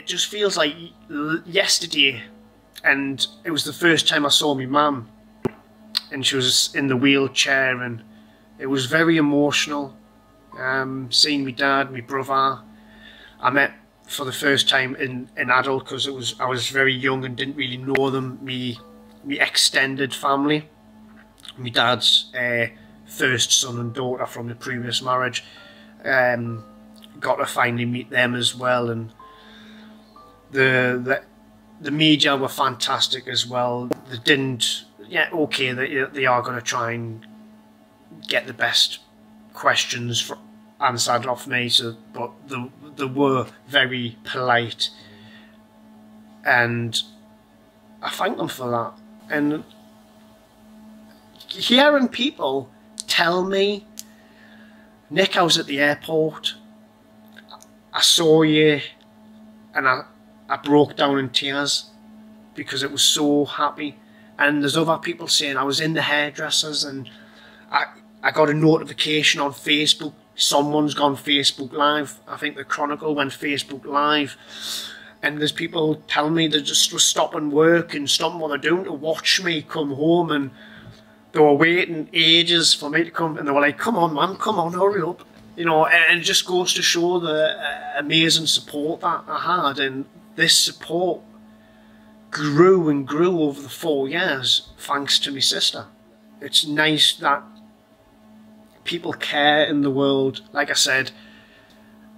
it just feels like yesterday, and it was the first time I saw my mum, and she was in the wheelchair, and it was very emotional. Um, seeing my dad, my brother, I met for the first time in in adult because it was I was very young and didn't really know them. Me, me extended family, my dad's uh, first son and daughter from the previous marriage. Um, got to finally meet them as well, and the the the media were fantastic as well. They didn't, yeah, okay, they they are going to try and get the best questions for, answered off me, so but they they were very polite, and I thank them for that. And hearing people tell me, Nick, I was at the airport I saw you and I, I broke down in tears because it was so happy. And there's other people saying I was in the hairdressers and I, I got a notification on Facebook. Someone's gone Facebook Live. I think the Chronicle went Facebook Live. And there's people telling me they're just stopping work and stopping what they're doing to watch me come home. And they were waiting ages for me to come. And they were like, come on, man, come on, hurry up you know, and it just goes to show the uh, amazing support that I had, and this support grew and grew over the four years thanks to my sister. It's nice that people care in the world. Like I said,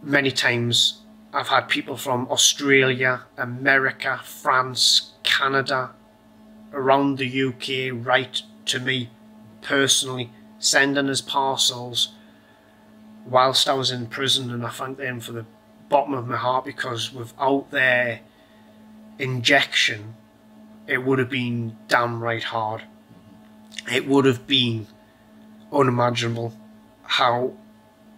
many times I've had people from Australia, America, France, Canada, around the UK write to me personally, sending us parcels whilst I was in prison, and I thank them for the bottom of my heart because without their injection, it would have been damn right hard. It would have been unimaginable how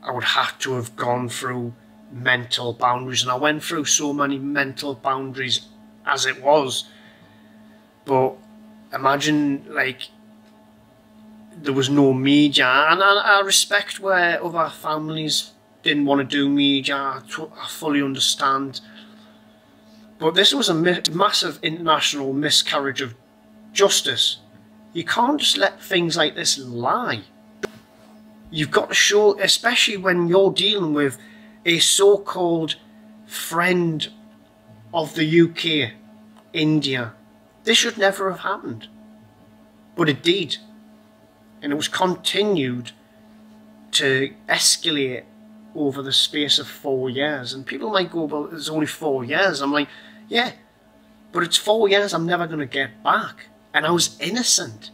I would have to have gone through mental boundaries, and I went through so many mental boundaries as it was. But imagine like there was no media, and I, I respect where other families didn't want to do media. I, I fully understand, but this was a massive international miscarriage of justice. You can't just let things like this lie. You've got to show, especially when you're dealing with a so-called friend of the UK, India. This should never have happened. But it did and it was continued to escalate over the space of four years. And people might go, well, it's only four years. I'm like, yeah, but it's four years I'm never going to get back. And I was innocent.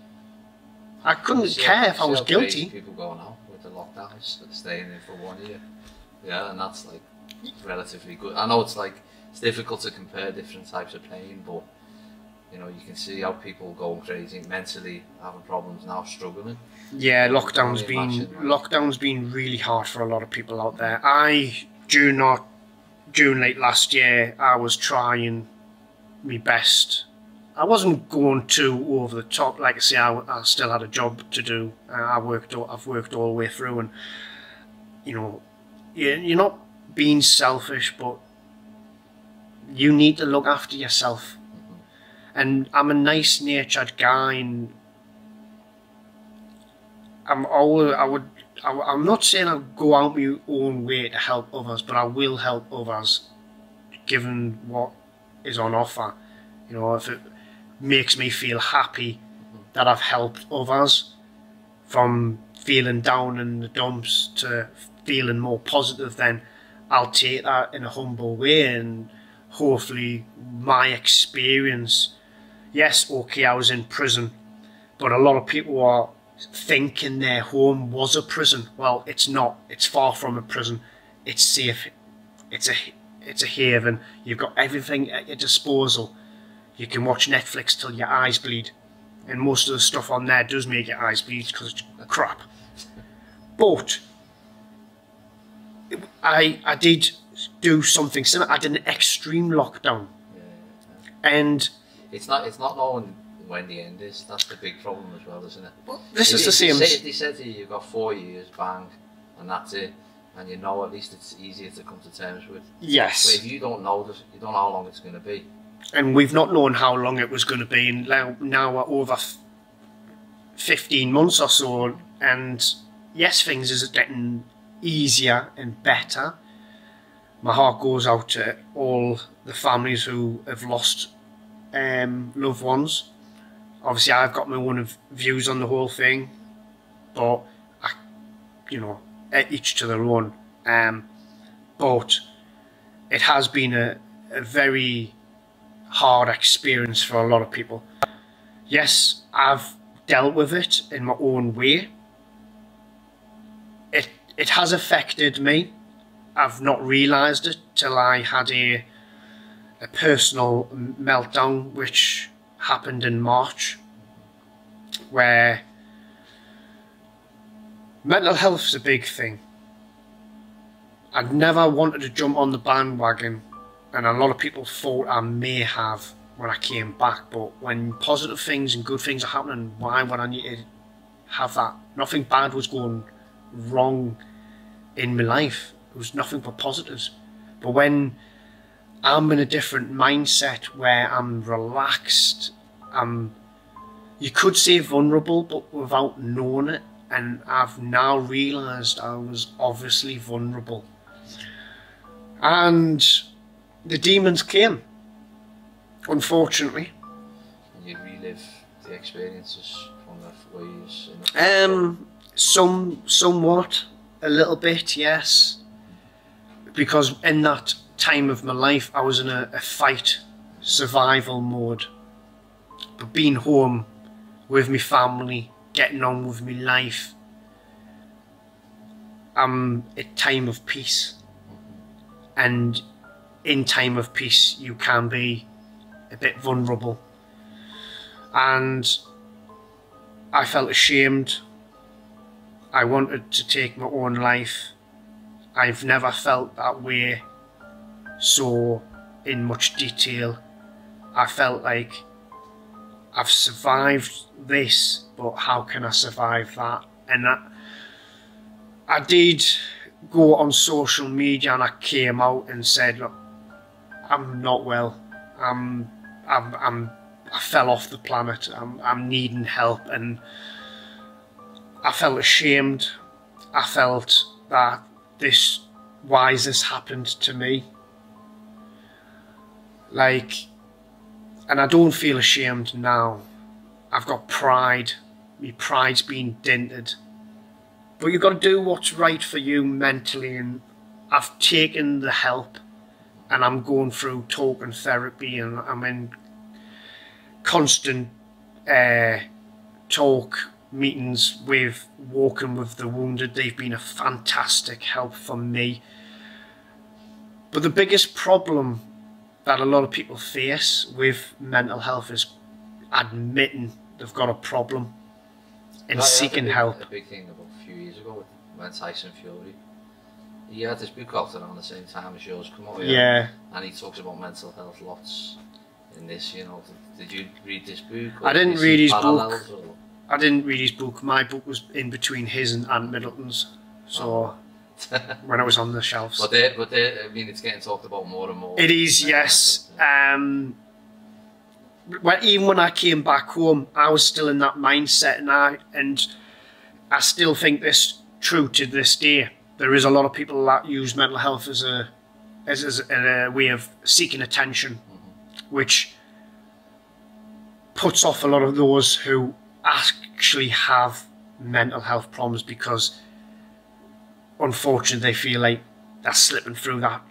I couldn't care if I was guilty. People going out with the lockdowns, staying in for one year. Yeah, and that's like relatively good. I know it's like, it's difficult to compare different types of pain, but you know, you can see how people going crazy mentally, having problems now, struggling. Yeah, lockdown's been lockdown's been really hard for a lot of people out there. I June not June late last year, I was trying my best. I wasn't going too over the top. Like I say, I, I still had a job to do. I worked. I've worked all the way through, and you know, you're not being selfish, but you need to look after yourself mm-hmm. and I'm a nice natured guy and I'm always I would I, am not saying I'll go out my own way to help others but I will help others given what is on offer. You know if it makes me feel happy that I've helped others from feeling down in the dumps to feeling more positive then I'll take that in a humble way and hopefully my experience yes, okay, I was in prison, but a lot of people are thinking their home was a prison. Well, it's not. It's far from a prison. It's safe. It's a it's a haven. You've got everything at your disposal. You can watch Netflix till your eyes bleed, and most of the stuff on there does make your eyes bleed because it's crap. But I I did do something similar. I did an extreme lockdown, and it's not. It's not knowing when the end is. That's the big problem as well, isn't it? Well, this if is the same. Say, they said to you, you've got four years, bang, and that's it. and you know at least it's easier to come to terms with. But Yes. if you don't know this, you don't know how long it's going to be. And we've not known how long it was going to be, and now, now we're over f- 15 months or so, and yes, things is getting easier and better. My heart goes out to all the families who have lost um, loved ones. Obviously, I've got my own views on the whole thing, but I, you know, each to their own. Um, but it has been a, a very hard experience for a lot of people. Yes, I've dealt with it in my own way. It it has affected me. I've not realised it till I had a a personal meltdown which happened in March where mental health's a big thing. I'd never wanted to jump on the bandwagon and a lot of people thought I may have when I came back. But when positive things and good things are happening, why would I need to have that? Nothing bad was going wrong in my life. It was nothing but positives. But when I'm in a different mindset where I'm relaxed, I'm you could say vulnerable, but without knowing it. And I've now realised I was obviously vulnerable. And the demons came. Unfortunately. And you relive the experiences from the four years. The Um some somewhat. A little bit, yes. Because in that time of my life I was in a, a fight survival mode. But being home with my family, getting on with my life. I'm a time of peace. And in time of peace you can be a bit vulnerable. And I felt ashamed. I wanted to take my own life. I've never felt that way so in much detail. I felt like I've survived this, but how can I survive that? And I, I did go on social media and I came out and said, look, I'm not well. I'm, I'm, I'm I fell off the planet. I'm, I'm needing help, and I felt ashamed. I felt that this, why has this happened to me? Like, and I don't feel ashamed now. I've got pride. My pride's been dented. But you've got to do what's right for you mentally, and I've taken the help, and I'm going through talking therapy, and I'm in constant uh, talk meetings with Walking with the Wounded. They've been a fantastic help for me. But the biggest problem that a lot of people face with mental health is admitting they've got a problem and That- seeking big- help. A big thing about a few years ago with when Tyson Fury. He had this book out around the same time as yours come out. Yeah, And he talks about mental health lots in this, you know. Did, did you read this book? I didn't read his book. or- I didn't read his book. My book was in between his and Ant Middleton's. So oh. when it was on the shelves. but they, but they, I mean, it's getting talked about more and more. It is, yes. Um, well, even when I came back home, I was still in that mindset, and I and I still think this true to this day. There is a lot of people that use mental health as a as, as a way of seeking attention, which puts off a lot of those who actually have mental health problems because unfortunately they feel like they're slipping through that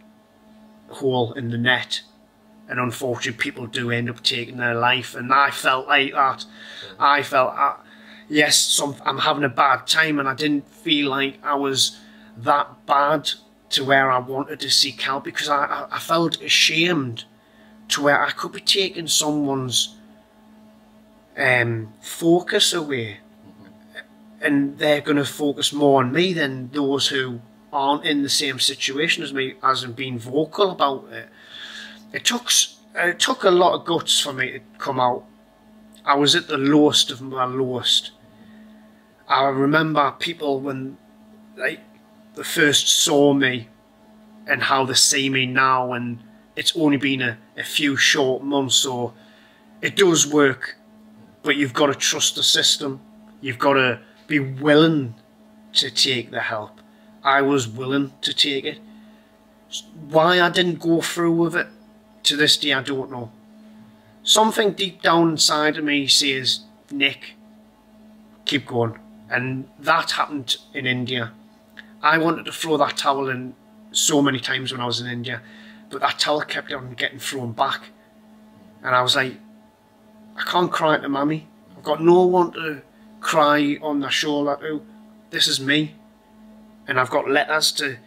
hole in the net. And unfortunately people do end up taking their life. And I felt like that. I felt uh, yes some, I'm having a bad time. And I didn't feel like I was that bad to where I wanted to seek help because I, I, I felt ashamed to where I could be taking someone's um, focus away and they're going to focus more on me than those who aren't in the same situation as me, as in being vocal about it. It took it took a lot of guts for me to come out. I was at the lowest of my lowest. I remember people when, like, they first saw me and how they see me now and it's only been a, a few short months so it does work but you've got to trust the system you've got to be willing to take the help. I was willing to take it. Why I didn't go through with it to this day I don't know. Something deep down inside of me says Nick keep going. And that happened in India. I wanted to throw that towel in so many times when I was in India, but that towel kept on getting thrown back. And I was like, I can't cry to mummy. I've got no one to cry on their shoulder to. Oh, this is me. And I've got letters to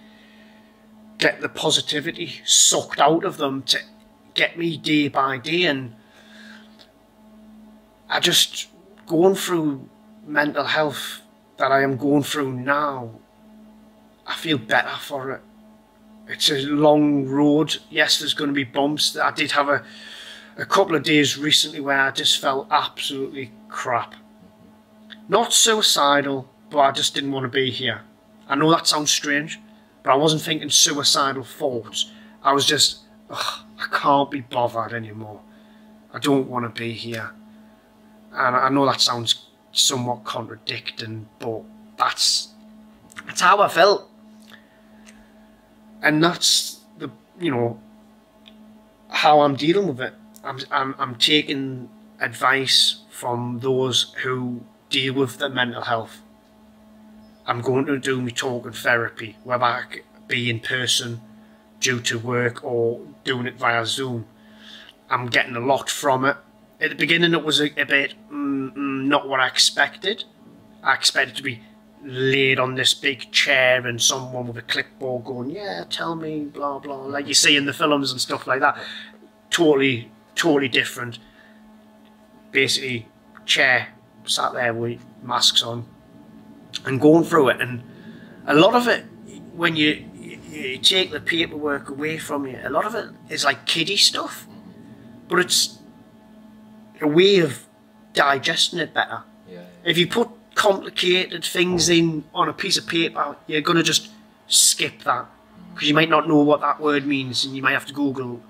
get the positivity sucked out of them to get me day by day. And I just going through mental health that I am going through now I feel better for it. It's a long road. Yes, there's going to be bumps. I did have a, a couple of days recently where I just felt absolutely crap. Not suicidal, but I just didn't want to be here. I know that sounds strange, but I wasn't thinking suicidal thoughts. I was just, I can't be bothered anymore. I don't want to be here. And I know that sounds somewhat contradicting, but that's that's how I felt and that's the you know how I'm dealing with it. I'm I'm I'm taking advice from those who deal with the mental health. I'm going to do my talking therapy, whether I be in person due to work or doing it via Zoom. I'm getting a lot from it. At the beginning, it was a, a bit mm, mm, not what I expected. I expected to be laid on this big chair and someone with a clipboard going, yeah, tell me, blah, blah, like you see in the films and stuff like that. Totally, totally different. Basically, chair, sat there with masks on and going through it. And a lot of it, when you, you take the paperwork away from you, a lot of it is like kiddie stuff. But it's a way of digesting it better. Yeah, yeah. If you put complicated things in on a piece of paper, you're going to just skip that because you might not know what that word means and you might have to Google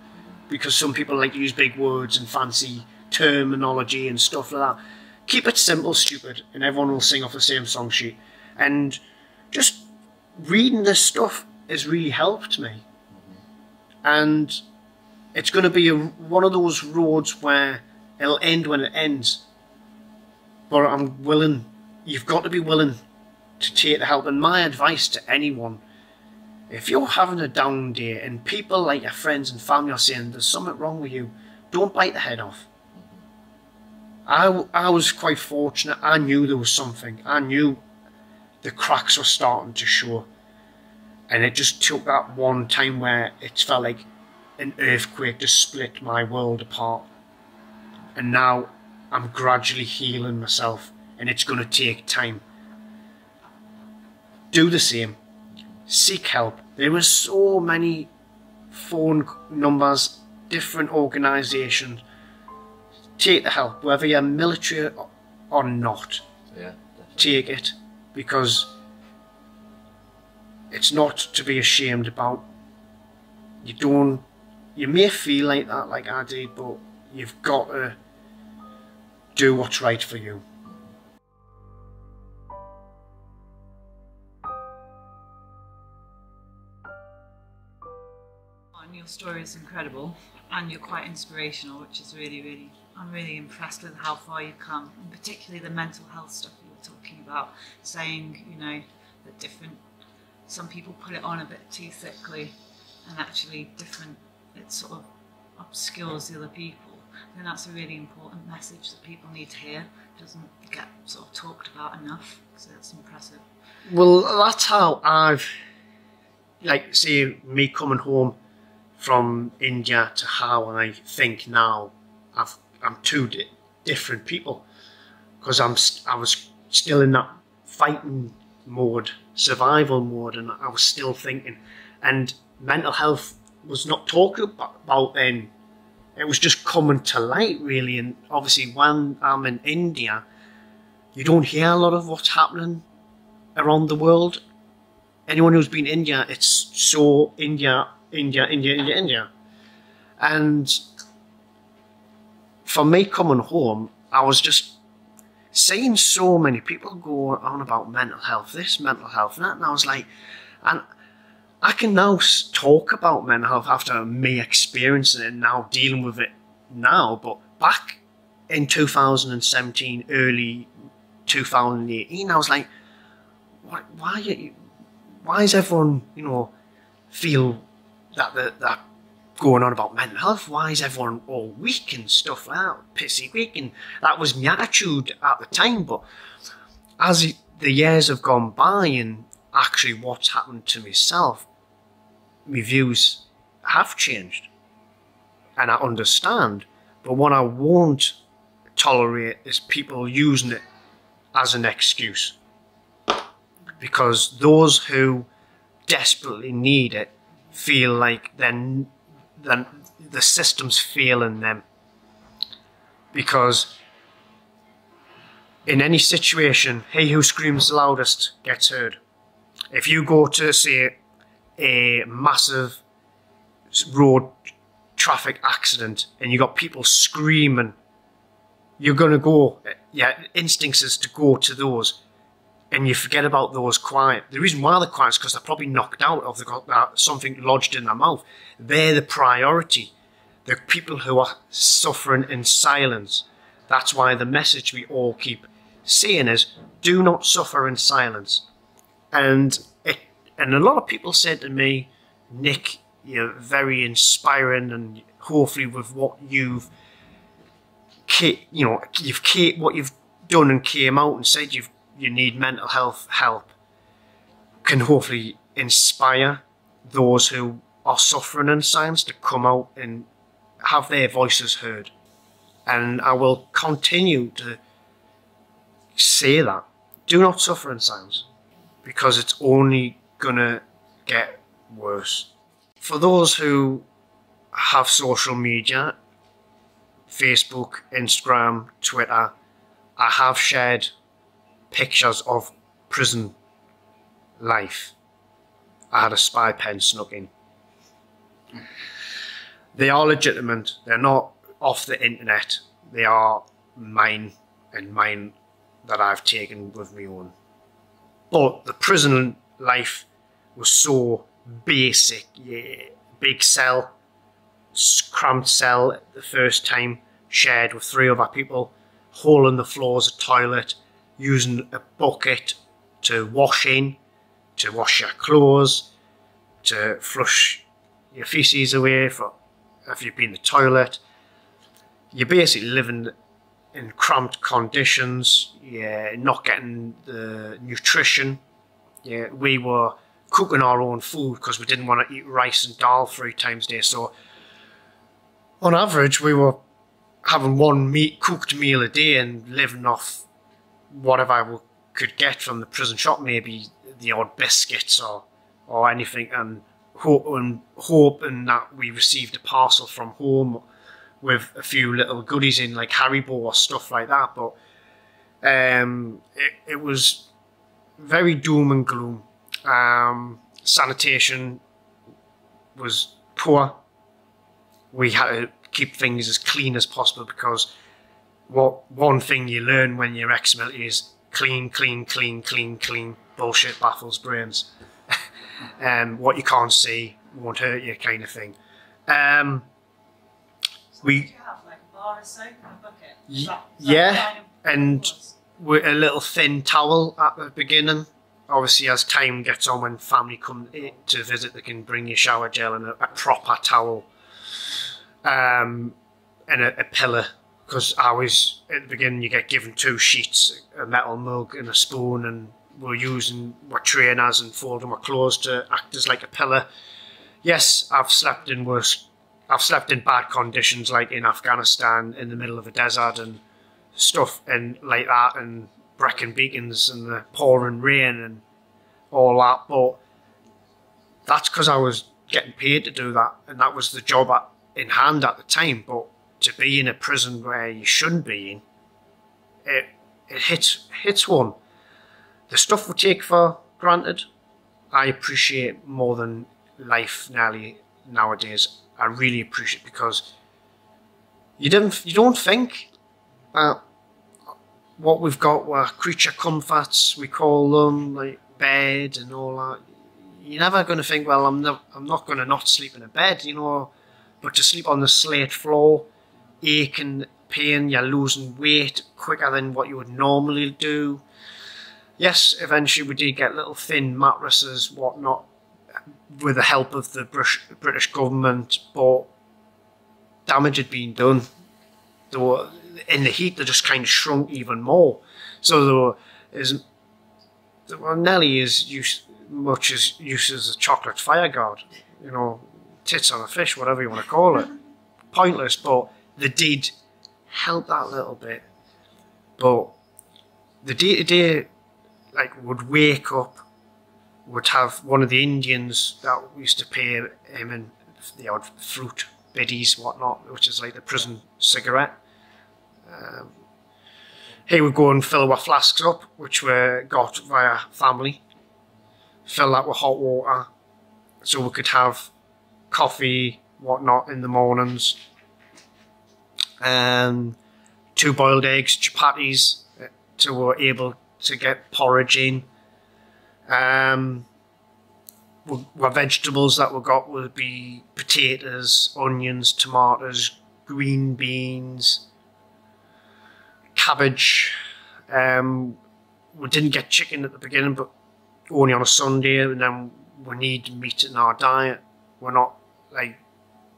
because some people like to use big words and fancy terminology and stuff like that. Keep it simple, stupid, and everyone will sing off the same song sheet. And just reading this stuff has really helped me. And it's going to be a, one of those roads where it'll end when it ends. But I'm willing you've got to be willing to take the help. And my advice to anyone, if you're having a down day and people like your friends and family are saying there's something wrong with you, don't bite the head off. I, I was quite fortunate. I knew there was something. I knew the cracks were starting to show. And it just took that one time where it felt like an earthquake just split my world apart. And now I'm gradually healing myself and it's going to take time. Do the same. Seek help. There were so many phone numbers, different organisations. Take the help, whether you're military or not. Yeah, take it because it's not to be ashamed about. You don't. You may feel like that, like I did, but you've got to do what's right for you. your story is incredible and you're quite inspirational, which is really, really, I'm really impressed with how far you've come, and particularly the mental health stuff you were talking about, saying, you know, that different, some people put it on a bit too thickly and actually different, it sort of obscures the other people. I think that's a really important message that people need to hear. It doesn't get sort of talked about enough, so that's impressive. Well, that's how I've, like, see me coming home from India to how I think now, i am two di different people because I'm I was still in that fighting mode, survival mode, and I was still thinking. And mental health was not talked about then. It was just coming to light, really. And obviously, when I'm in India, you don't hear a lot of what's happening around the world. anyone who's been India, it's so India, India, India, India, India. And for me coming home, I was just seeing so many people go on about mental health, this, mental health, that, and I was like, and I can now talk about mental health after me experiencing it and now dealing with it now, but back in 2017, early 2018, I was like, why, why, why is everyone, you know, feel that that, that going on about mental health? Why is everyone all weak and stuff like that, pissy weak? And that was my attitude at the time. But as the years have gone by and actually what's happened to myself, my views have changed. And I understand. But what I won't tolerate is people using it as an excuse. Because those who desperately need it feel like then then the system's failing them. Because in any situation, he who screams loudest gets heard. If you go to say a massive road traffic accident and you got people screaming you're going to go, yeah, instincts is to go to those and you forget about those quiet. The reason why they're quiet is because they're probably knocked out or they've got something lodged in their mouth. They're the priority. The people who are suffering in silence. That's why the message we all keep saying is do not suffer in silence. And it, and a lot of people said to me, Nick, you're very inspiring and hopefully with what you've you know, you've what you've done and came out and said you've you need mental health help can hopefully inspire those who are suffering in science to come out and have their voices heard. And I will continue to say that. Do not suffer in science because it's only going to get worse. For those who have social media Facebook, Instagram, Twitter, I have shared pictures of prison life. I had a spy pen snuck in. They are legitimate. They're not off the internet. They are mine and mine that I've taken with me own. But the prison life was so basic. Yeah, big cell, cramped cell the first time, shared with three other people, hole in the floor as a toilet, using a bucket to wash in, to wash your clothes, to flush your feces away for if you've been in the toilet. You're basically living in cramped conditions, you're not getting the nutrition. Yeah, we were cooking our own food because we didn't want to eat rice and dal three times a day. So on average, we were having one meat cooked meal a day and living off whatever I could get from the prison shop, maybe the odd biscuits or or anything, and hoping hoping that we received a parcel from home with a few little goodies in, like Haribo or stuff like that. But um, it, it was very doom and gloom. Um, sanitation was poor we had to keep things as clean as possible because what one thing you learn when you're ex-military is clean, clean, clean, clean, clean. Bullshit baffles brains. um, what you can't see won't hurt you, kind of thing. Um, so we have, like a bar of soap and a bucket. That, yeah, and with a little thin towel at the beginning. Obviously, as time gets on, when family come to visit, they can bring you shower gel and a, a proper towel um, and a, a pillar because I was at the beginning you get given two sheets, a metal mug and a spoon, and we're using our trainers and folding our clothes to act as like a pillar. Yes, I've slept in worse. I've slept in bad conditions, like in Afghanistan, in the middle of a desert and stuff, and like that, and Brecon Beacons and the pouring rain and all that. But that's because I was getting paid to do that, and that was the job at in hand at the time, but to be in a prison where you shouldn't be in, it, it hits, hits one. The stuff we take for granted, I appreciate more than life nearly nowadays. I really appreciate because you didn't you don't think that what we've got were creature comforts we call them like bed and all that. You're never going to think, well, I'm not I'm not going to not sleep in a bed, you know, but to sleep on the slate floor, aching pain, you're losing weight quicker than what you would normally do. Yes, eventually we did get little thin mattresses, whatnot, with the help of the British government, but damage had been done. They were, in the heat, they just kind of shrunk even more. So there were, is, well, Nelly is used, much as use as a chocolate fire guard, you know, tits on a fish, whatever you want to call it. Pointless, but they did help that little bit. But the day to day, like, would wake up, would have one of the Indians that used to pay him in the odd fruit, bidis, whatnot, which is like the prison cigarette. Um, he would go and fill our flasks up, which were got via family, fill that with hot water, so we could have coffee, whatnot, in the mornings um, two boiled eggs, chapatis, so we're able to get porridge in. Um, vegetables that we got would be potatoes, onions, tomatoes, green beans, cabbage. Um, we didn't get chicken at the beginning, but only on a Sunday, and then we need meat in our diet. We're not like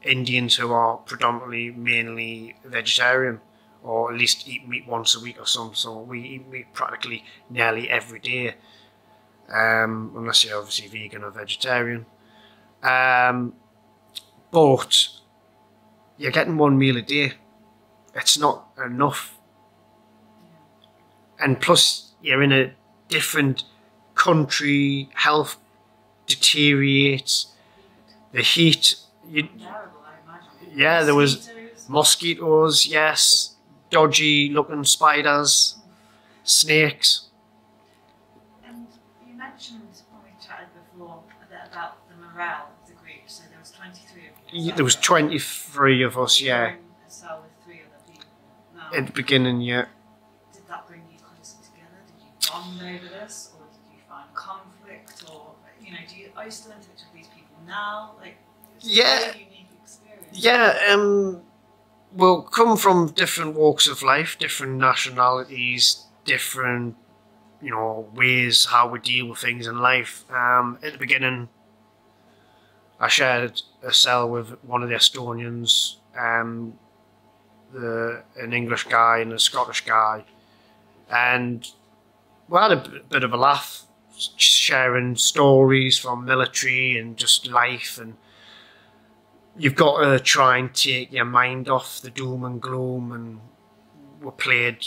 Indians who are predominantly mainly vegetarian or at least eat meat once a week or something. So we eat meat practically nearly every day, um, unless you're obviously vegan or vegetarian. Um, but you're getting one meal a day. It's not enough. And plus, you're in a different country, health deteriorates, the heat. You, yeah, there was mosquitoes, yes, dodgy looking spiders, snakes. And you mentioned when we chatted before a bit about the morale of the group. So there was 23 of you. There was 23 of us, yeah. With three other people. Now, At the beginning, yeah. did that bring you closer together? Did you bond over this, or did you find conflict, or you know, do you are you still in touch with these people now? Like, Yeah. Yeah, um, we'll come from different walks of life, different nationalities, different, you know, ways how we deal with things in life. Um, at the beginning, I shared a cell with one of the Estonians, um, the an English guy and a Scottish guy, and we had a bit of a laugh, sharing stories from military and just life and you've got to try and take your mind off the doom and gloom and we played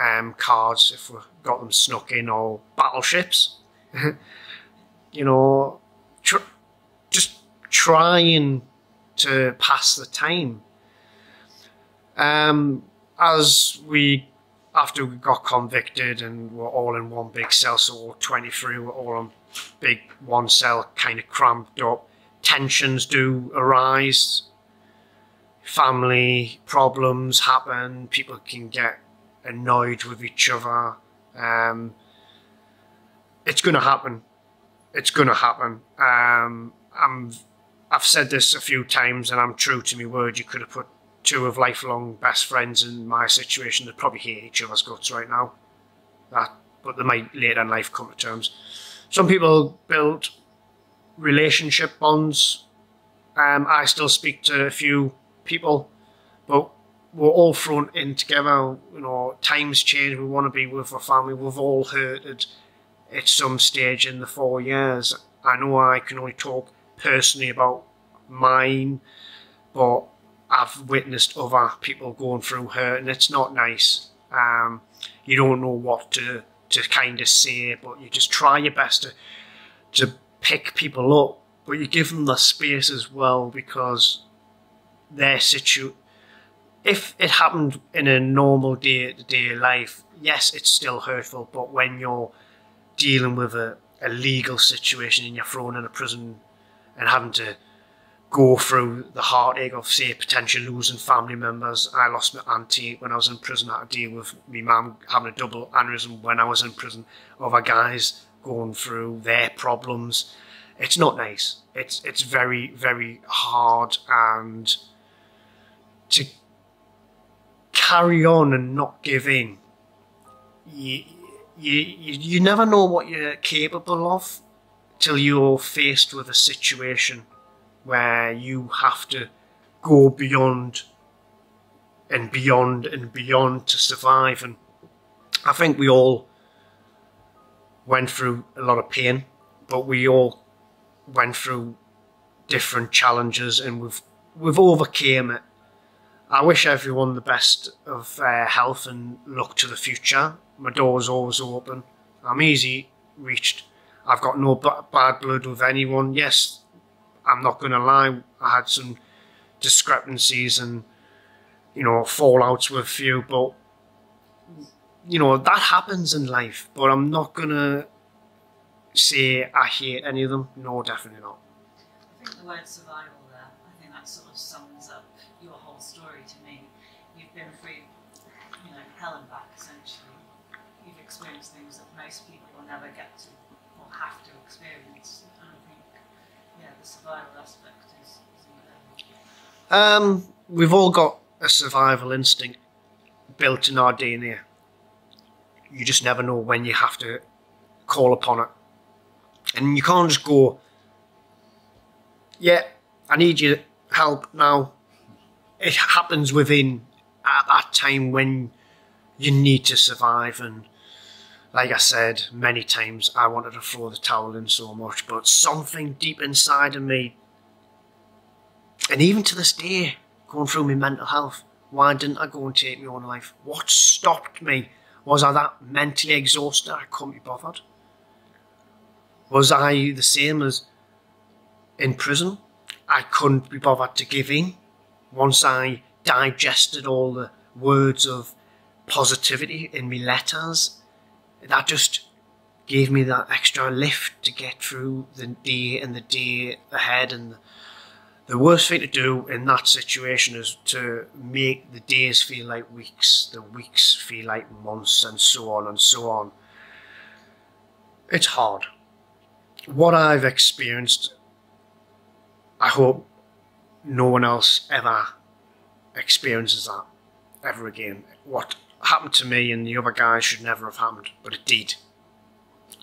um, cards if we got them snuck in or battleships. You know tr- just trying to pass the time. Um, as we after we got convicted and we're all in one big cell so we're 23 we're all on big one cell kind of cramped up tensions do arise, family problems happen, people can get annoyed with each other. Um, it's going to happen. It's going to happen. Um, I'm, I've said this a few times and I'm true to my word. You could have put two of lifelong best friends in my situation. They'd probably hate each other's guts right now. That, but they might later in life come to terms. Some people build relationship bonds. Um, I still speak to a few people, but we're all thrown in together. You know, times change. We want to be with our family. We've all hurted at some stage in the four years. I know I can only talk personally about mine, but I've witnessed other people going through hurt, and it's not nice. Um, you don't know what to to kind of say, but you just try your best to to pick people up, but you give them the space as well because their situ. If it happened in a normal day to day life, yes, it's still hurtful. But when you're dealing with a, a legal situation and you're thrown in a prison and having to go through the heartache of, say, potentially losing family members. I lost my auntie when I was in prison. I had to deal with my mum having a double aneurysm when I was in prison. Other guys going through their problems. It's not nice. It's it's very very hard and to carry on and not give in. You, you, you, never know what you're capable of till you're faced with a situation where you have to go beyond and beyond and beyond to survive. And I think we all went through a lot of pain, but we all went through different challenges and we've we've overcame it. I wish everyone the best of uh, health and luck to the future. My door's always open. I'm easy reached. I've got no bad blood with anyone. Yes, I'm not going to lie. I had some discrepancies and you know fallouts with a few, but you know that happens in life. But I'm not going to say I hate any of them. No, definitely not. I think the word survival there. I think that sort of sums up your whole story to me. You've been through, you know, hell and back essentially. You've experienced things that most people will never get to or have to experience. And I think, yeah, the survival aspect is, is incredible. Um, we've all got a survival instinct built in our DNA. You just never know when you have to call upon it. And you can't just go, yeah, I need your help now. It happens within at that time when you need to survive. And like I said many times, I wanted to throw the towel in so much, but something deep inside of me, and even to this day, going through my mental health, why didn't I go and take my own life? What stopped me? Was I that mentally exhausted I couldn't be bothered? Was I the same as in prison? I couldn't be bothered to give in. Once I digested all the words of positivity in my letters, that just gave me that extra lift to get through the day and the day ahead. And the worst thing to do in that situation is to make the days feel like weeks, the weeks feel like months, and so on and so on. It's hard what I've experienced, I hope no one else ever experiences that ever again. What happened to me and the other guy should never have happened, but it did.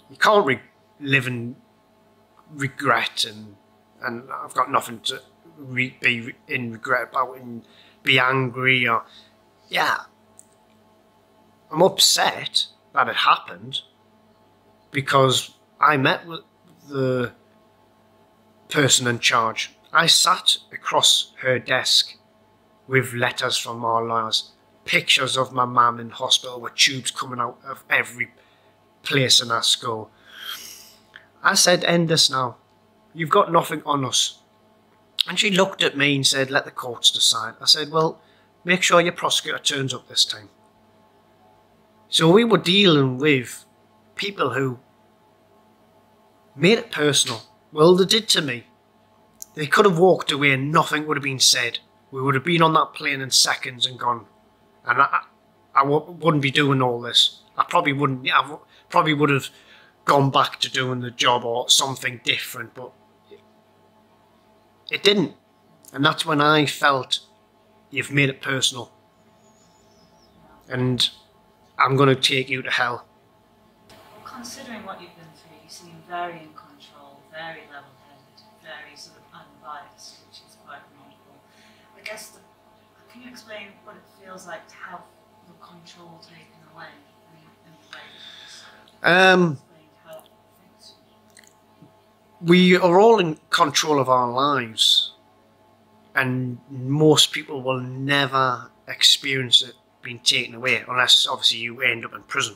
You can't re- live in regret and and I've got nothing to re- be in regret about and be angry or yeah. I'm upset that it happened because I met with the person in charge. I sat across her desk with letters from our lawyers, pictures of my mum in hospital with tubes coming out of every place in our school. I said, end this now. You've got nothing on us. And she looked at me and said, let the courts decide. I said, well, make sure your prosecutor turns up this time. So we were dealing with people who made it personal. Well, they did to me. They could have walked away and nothing would have been said. We would have been on that plane in seconds and gone. And I, I w- wouldn't be doing all this. I probably wouldn't. I probably would have gone back to doing the job or something different, but it didn't. And that's when I felt you've made it personal. And I'm going to take you to hell. Considering what you've been through, you seem very in control, very level headed, very sort of unbiased, which is quite remarkable. I guess, the, can you explain what it feels like to have the control taken away in, in the way that Um, we are all in control of our lives, and most people will never experience it being taken away unless obviously you end up in prison.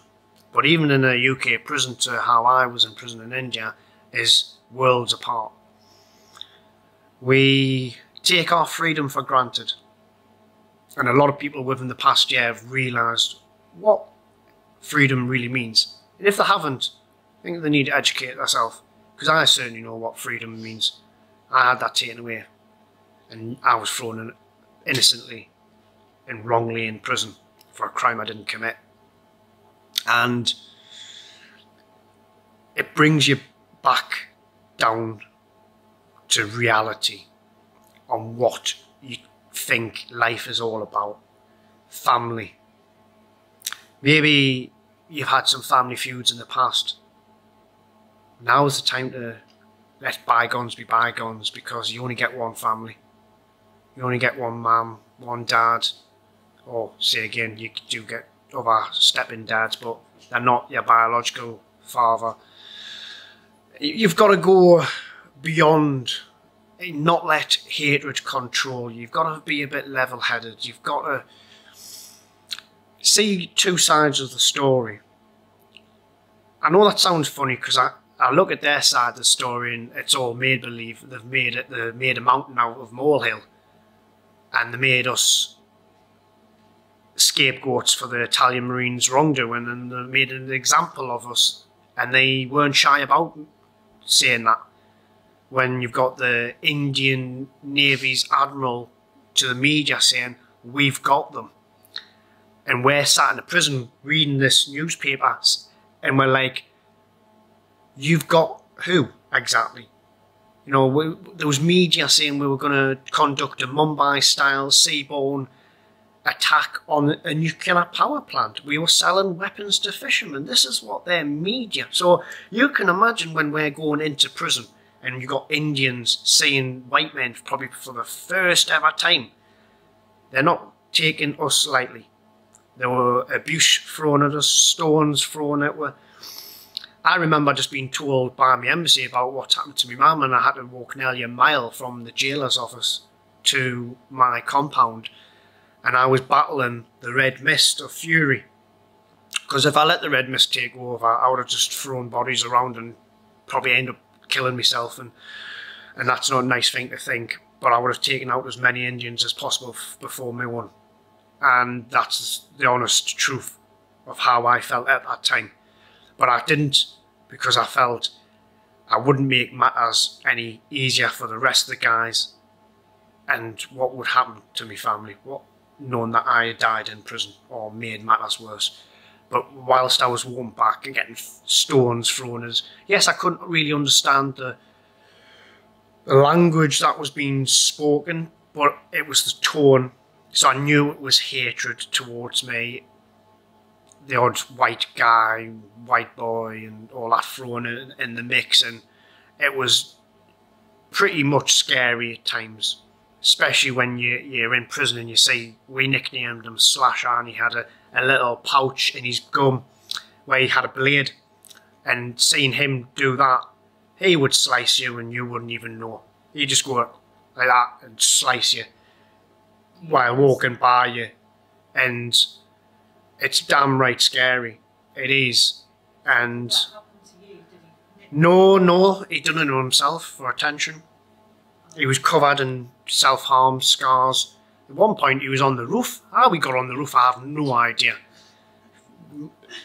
But even in a UK prison to how I was in prison in India is worlds apart. We take our freedom for granted. And a lot of people within the past year have realised what freedom really means. And if they haven't, I think they need to educate themselves because I certainly know what freedom means. I had that taken away, and I was thrown in innocently and wrongly in prison for a crime I didn't commit. And it brings you back down to reality on what you think life is all about. Family. Maybe you've had some family feuds in the past. Now is the time to let bygones be bygones because you only get one family. You only get one mum, one dad, or say again, you do get other stepping dads, but they're not your biological father. You've got to go beyond, not let hatred control you. You've got to be a bit level headed. You've got to see two sides of the story. I know that sounds funny because I, I look at their side of the story and it's all made believe. They've made it. They made a mountain out of molehill, and they made us scapegoats for the Italian Marines' wrongdoing, and they made an example of us. And they weren't shy about saying that. When you've got the Indian Navy's admiral to the media saying, "We've got them," and we're sat in a prison reading this newspaper, and we're like, "You've got who exactly?" You know, we, there was media saying we were going to conduct a Mumbai-style seaborne attack on a nuclear power plant. We were selling weapons to fishermen. This is what their media. So you can imagine when we're going into prison and you've got Indians seeing white men probably for the first ever time. They're not taking us lightly. There were abuse thrown at us, stones thrown at us. I remember just being told by my embassy about what happened to my mum and I had to walk nearly a mile from the jailer's office to my compound and I was battling the red mist of fury. Because if I let the red mist take over, I would have just thrown bodies around and probably end up killing myself, and and that's not a nice thing to think. But I would have taken out as many Indians as possible before me one, and that's the honest truth of how I felt at that time. But I didn't because I felt I wouldn't make matters any easier for the rest of the guys, and what would happen to my family. What knowing that I had died in prison or made matters worse. But whilst I was walking back and getting stones thrown at yes, I couldn't really understand the, the language that was being spoken, but it was the tone. So I knew it was hatred towards me. The odd white guy, white boy, and all that thrown in, in the mix, and it was pretty much scary at times especially when you, you're in prison and you see, we nicknamed him Slash and he had a, a little pouch in his gum where he had a blade and seeing him do that, he would slice you and you wouldn't even know. He'd just go like that and slice you while walking by you and it's damn right scary. It is. And no, no, he done it himself for attention. He was covered in self-harm scars. At one point he was on the roof. How we got on the roof, I have no idea.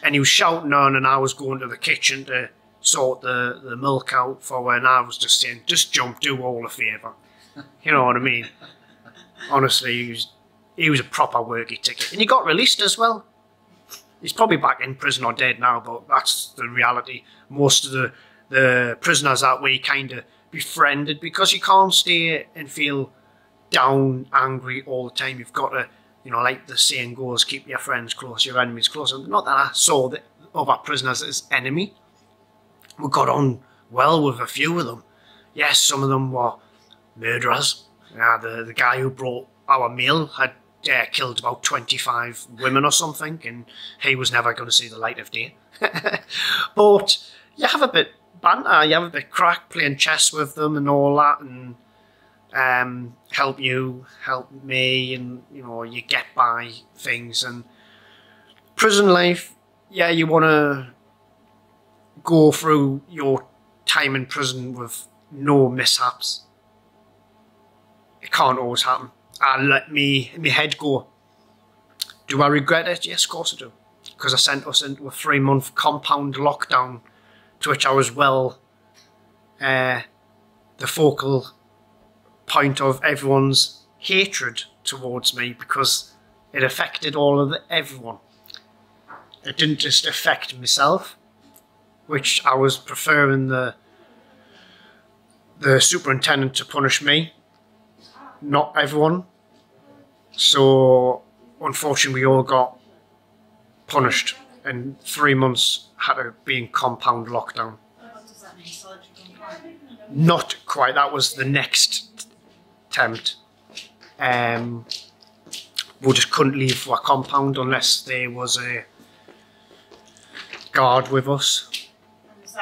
And he was shouting on and I was going to the kitchen to sort the, the milk out for when I was just saying, just jump, do all a favour. You know what I mean? Honestly, he was, he was a proper worky ticket. And he got released as well. He's probably back in prison or dead now, but that's the reality. Most of the, the prisoners that we kind of befriended because you can't stay and feel down, angry all the time. You've got to, you know, like the saying goes, keep your friends close, your enemies close. Not that I saw the other prisoners as enemy. We got on well with a few of them. Yes, some of them were murderers. Yeah, the, the guy who brought our meal had uh, killed about 25 women or something, and he was never going to see the light of day. but you have a bit banter, you have a bit crack playing chess with them and all that, and um, help you, help me, and you know you get by things. And prison life, yeah, you want to go through your time in prison with no mishaps. It can't always happen. I let me my head go. Do I regret it? Yes, of course I do. Because I sent us into a three month compound lockdown to which I was well uh, the focal point of everyone's hatred towards me because it affected all of the, everyone. It didn't just affect myself, which I was preferring the the superintendent to punish me, not everyone. So unfortunately, we all got punished, and three months had to be in compound lockdown. What does that mean? Solitary confinement? Not quite. That was the next attempt. Um, we just couldn't leave our compound unless there was a guard with us. And was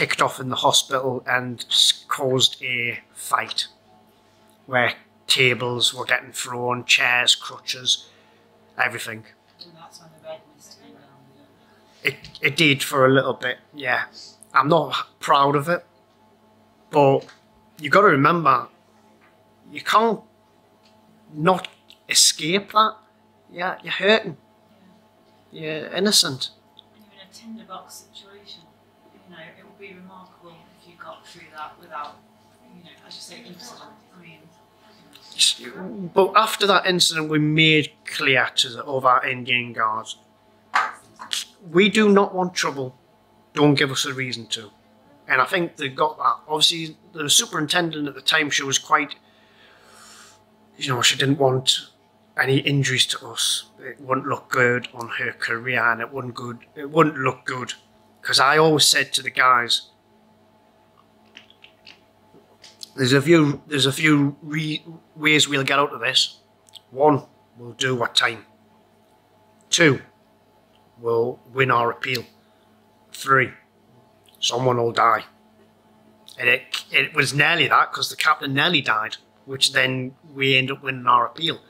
kicked off in the hospital and caused a fight where tables were getting thrown, chairs, crutches, everything. And that's when the red mist came. It it did for a little bit, yeah. I'm not proud of it, but you got to remember, you can't not escape that. Yeah, you're hurting. You're innocent. You're in a tinderbox situation. Know, it would be remarkable if you got through that without, you know, as you say, incident. I mean, But after that incident, we made clear to the other Indian guards, we do not want trouble. Don't give us a reason to. And I think they got that. Obviously, the superintendent at the time, she was quite, you know, she didn't want any injuries to us. It wouldn't look good on her career, and it wouldn't good. It wouldn't look good, because I always said to the guys, there's a few there's a few ways we'll get out of this. One, we'll do our time. Two, we'll win our appeal. Three, someone will die. And it, it was nearly that because the captain nearly died, which then we end up winning our appeal.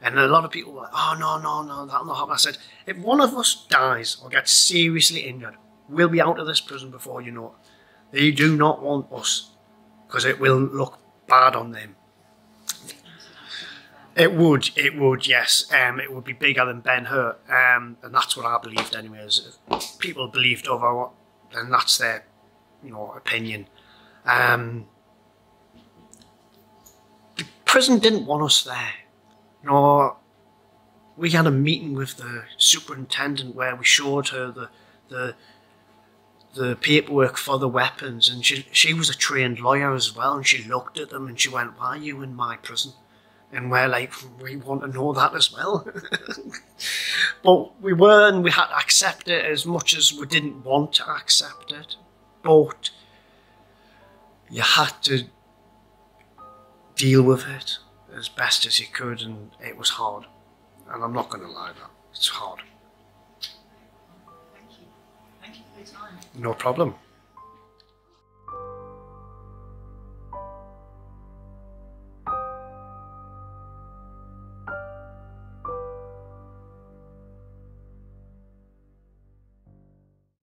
And a lot of people were like, oh, no, no, no, that'll not happen. I said, if one of us dies or gets seriously injured, we'll be out of this prison before you know it. They do not want us because it will look bad on them. It would, it would, yes. Um, it would be bigger than Ben Hur, um, and that's what I believed, anyways. If people believed over what, then that's their, you know, opinion. Um, the prison didn't want us there. You know, we had a meeting with the superintendent where we showed her the the the paperwork for the weapons, and she she was a trained lawyer as well, and she looked at them and she went, "Why are you in my prison?" And we're like, "We want to know that as well." but we were, and we had to accept it as much as we didn't want to accept it. But you had to deal with it as best as you could, and it was hard. And I'm not going to lie, that it's hard. No problem.